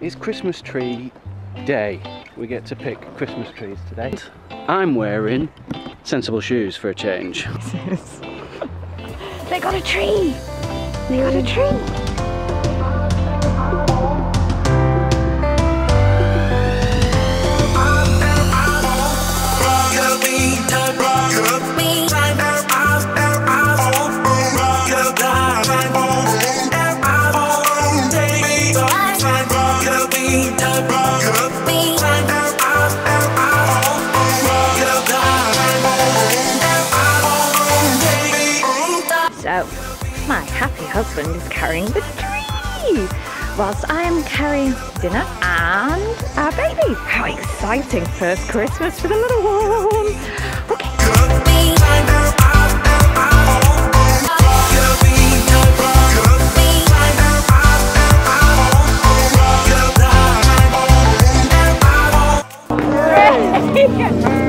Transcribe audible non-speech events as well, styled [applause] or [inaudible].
It's Christmas tree day. We get to pick Christmas trees today. I'm wearing sensible shoes for a change. [laughs] they got a tree! They got a tree! So, my happy husband is carrying the tree, whilst I am carrying dinner and our baby. How exciting! First Christmas for the little one. 一天天